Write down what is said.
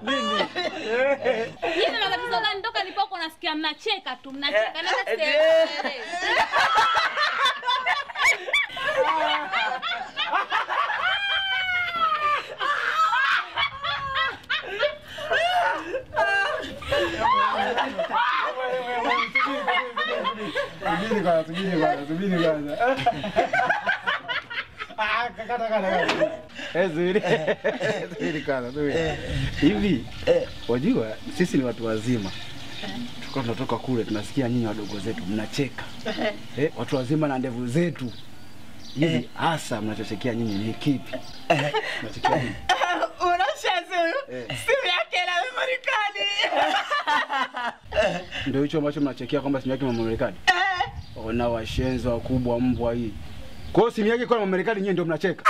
Nini? Hivi matatizo gani? Toka nilipoko nasikia mnacheka tu, mnacheka na Subiri kwanza, subiri kwanza, subiri kwanza. Ah. Eh, subiri. Subiri kwanza, subiri. Hivi, wajua sisi ni watu wazima. Tulikuwa tunatoka kule tunasikia nyinyi wadogo zetu mnacheka. Eh, watu wazima na ndevu zetu. Hivi hasa mnachochekea nyinyi ni kipi? Mnachekea nini? Eh. Simu yake la card. Ndio hicho ambacho mnachekea kwamba simu yake ni Marekani. Eh. Ona washenzi wakubwa mbwa hii. Kwa hiyo simu yake kwa Marekani nyinyi ndio mnacheka.